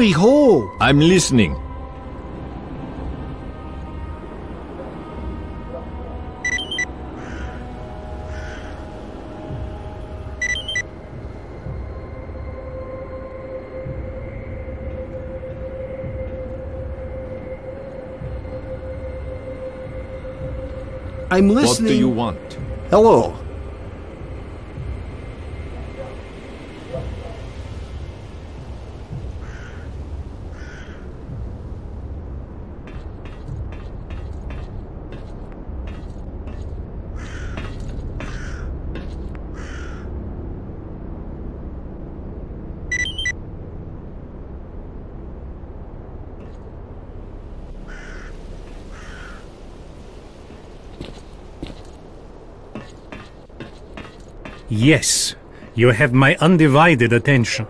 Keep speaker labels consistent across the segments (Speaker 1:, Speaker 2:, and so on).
Speaker 1: Howdy ho!
Speaker 2: I'm listening.
Speaker 1: I'm listening.
Speaker 2: What do you want?
Speaker 1: Hello.
Speaker 3: Yes, you have my undivided attention.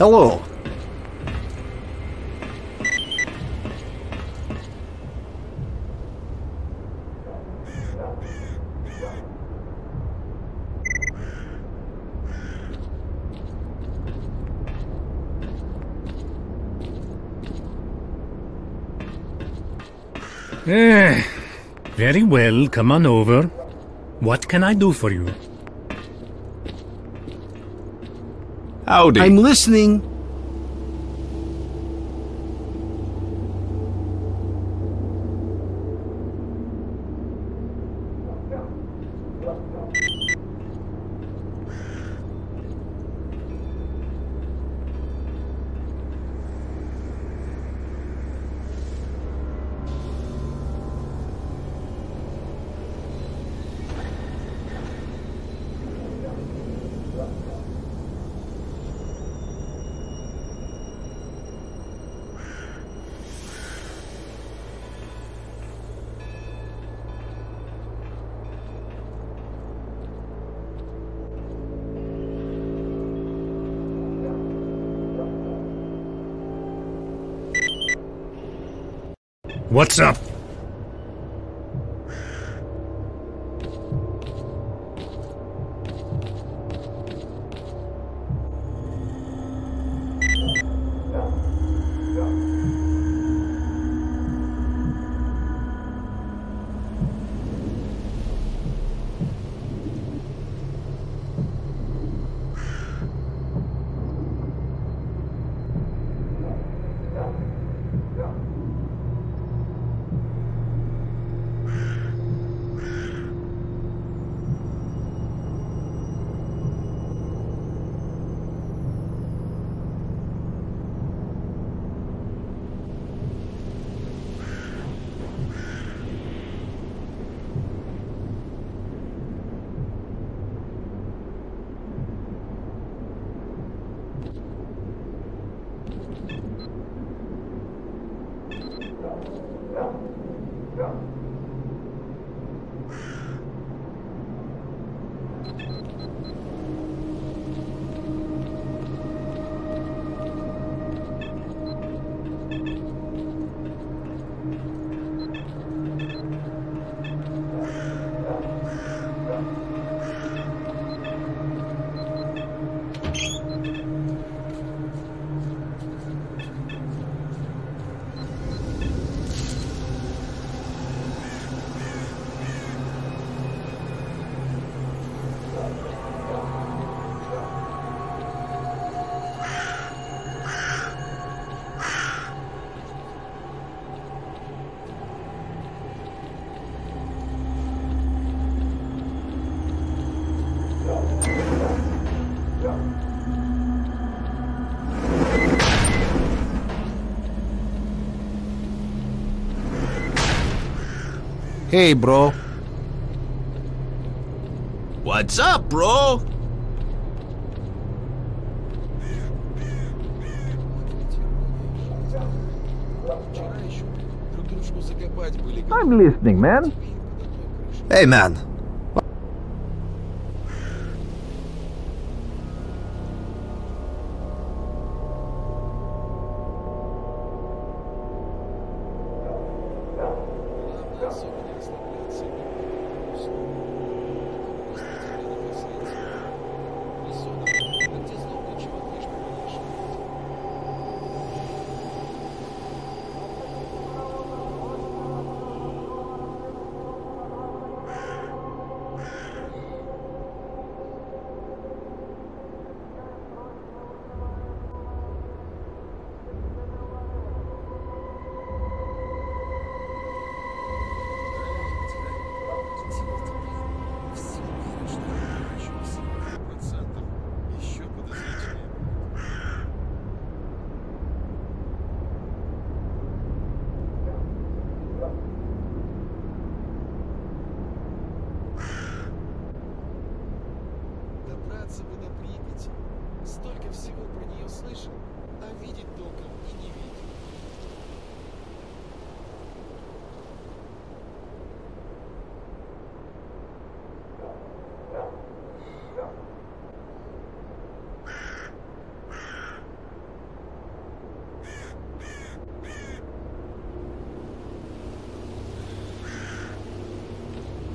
Speaker 4: Hello.
Speaker 3: Eh, very well, come on over. What can I do for you?
Speaker 2: Howdy.
Speaker 4: I'm listening.
Speaker 3: What's up?
Speaker 4: Hey, bro.
Speaker 2: What's up, bro?
Speaker 1: I'm listening, man.
Speaker 4: Hey, man.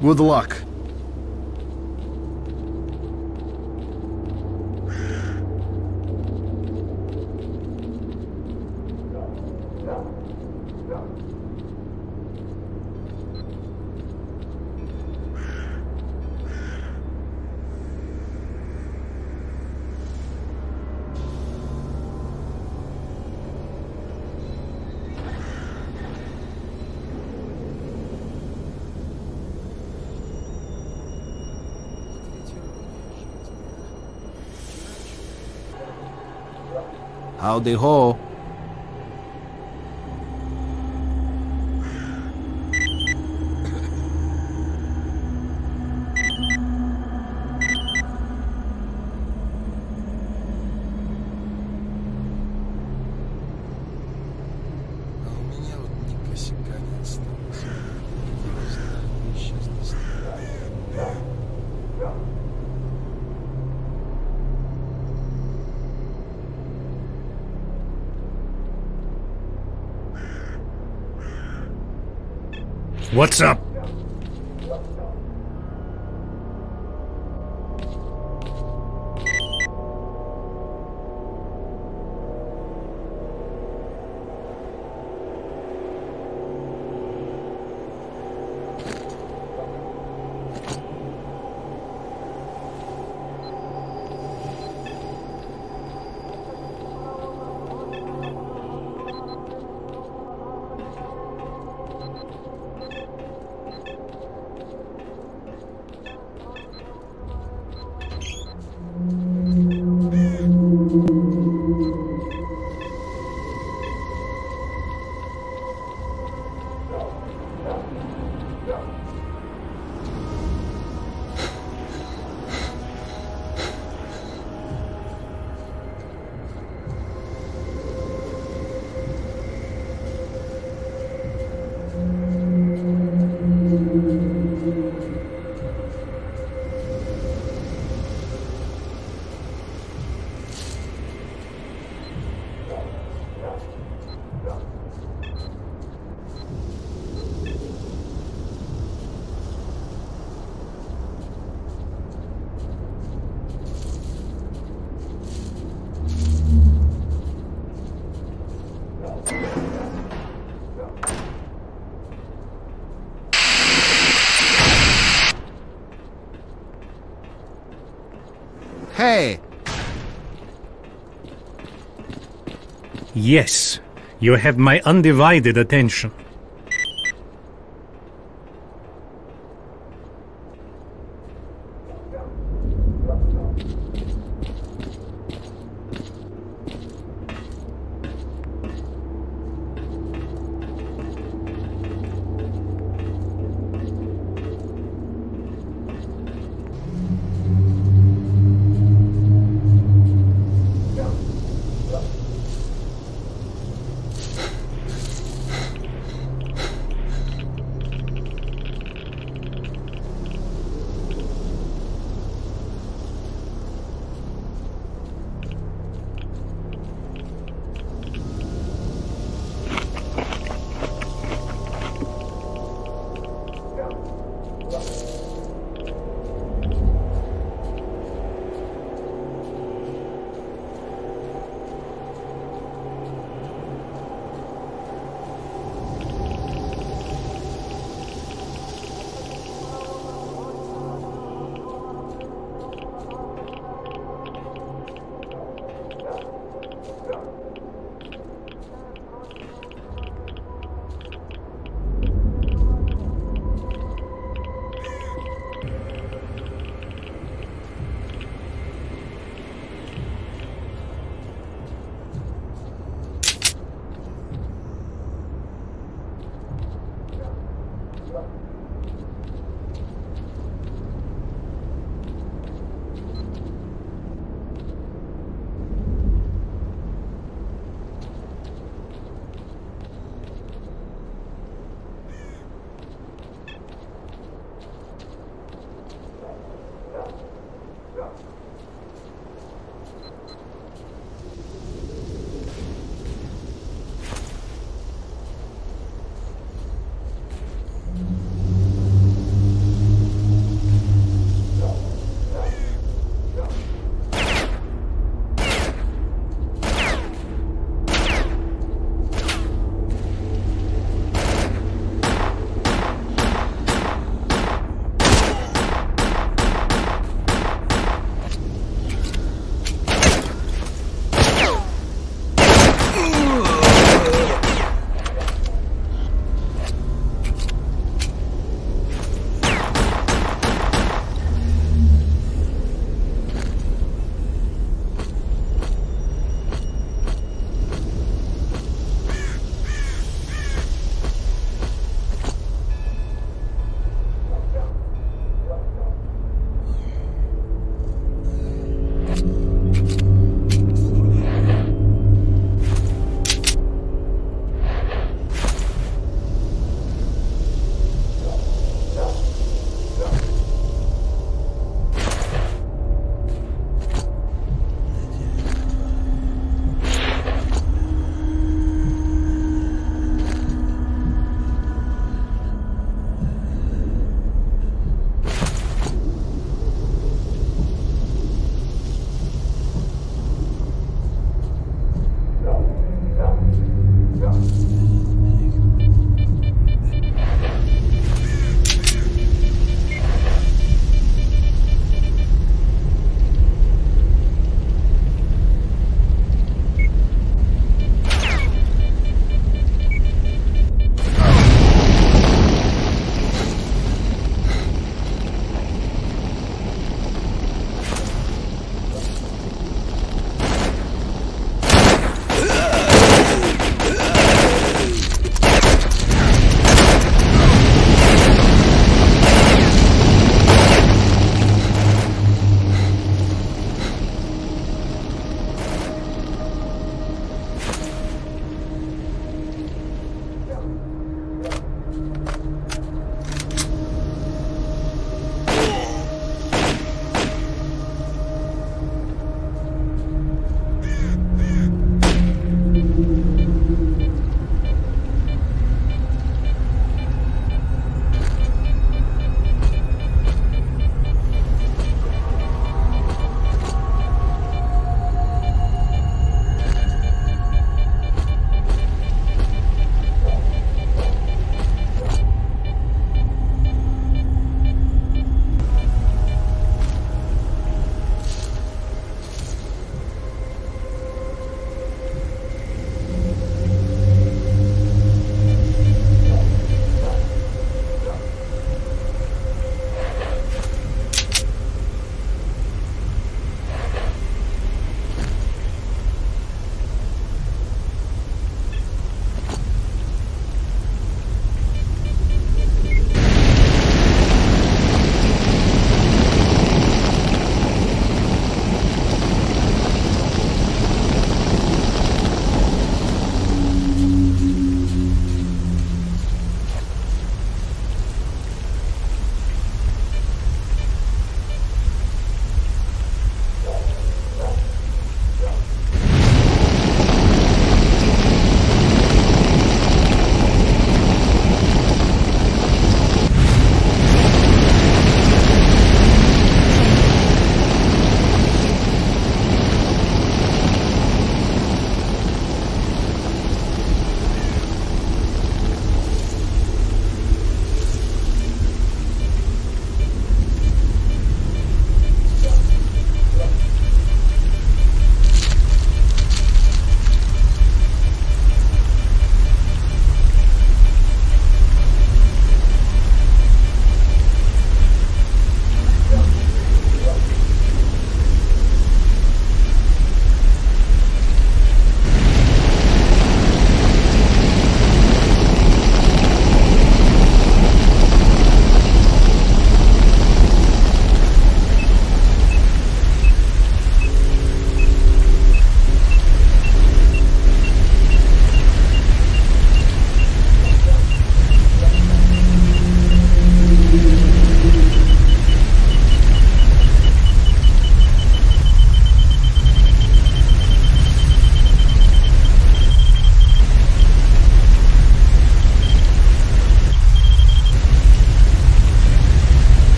Speaker 1: Good luck.
Speaker 4: The they
Speaker 3: What's up? Yes, you have my undivided attention.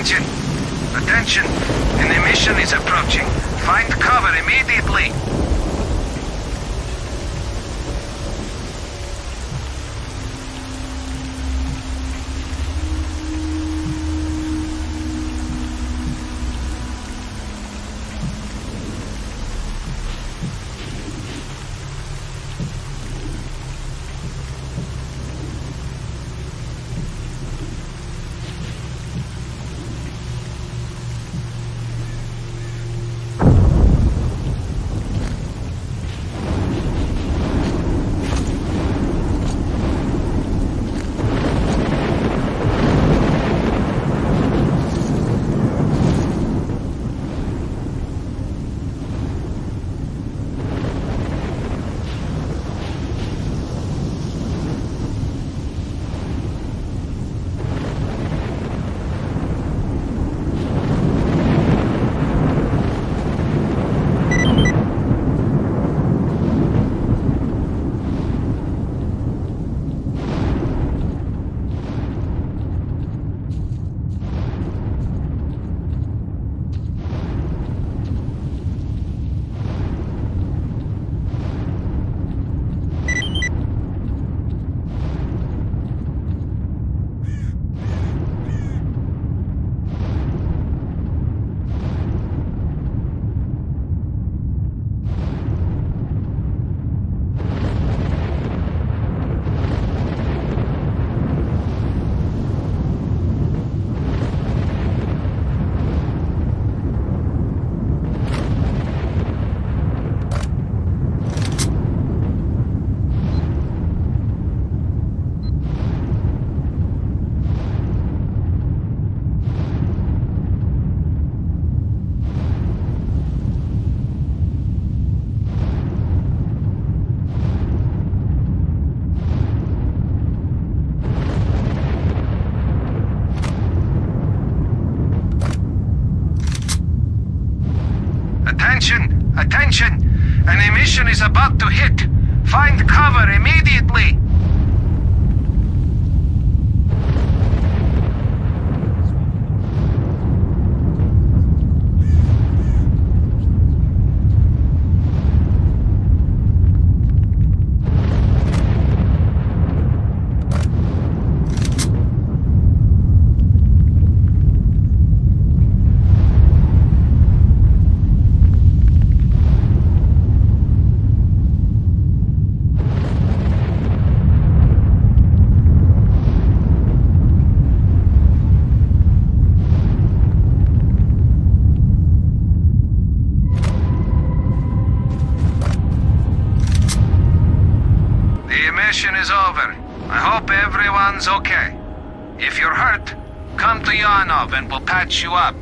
Speaker 5: Attention! Attention! An emission is approaching. Find cover immediately! Is about to hit. Find cover immediately. You up.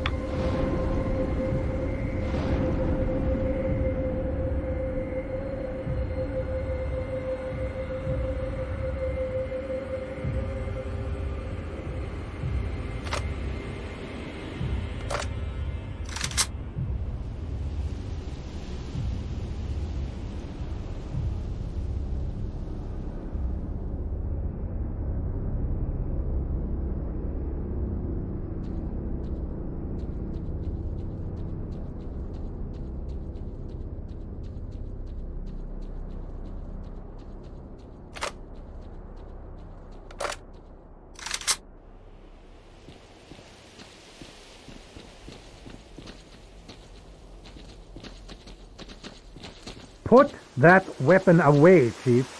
Speaker 6: Put that weapon away, Chief.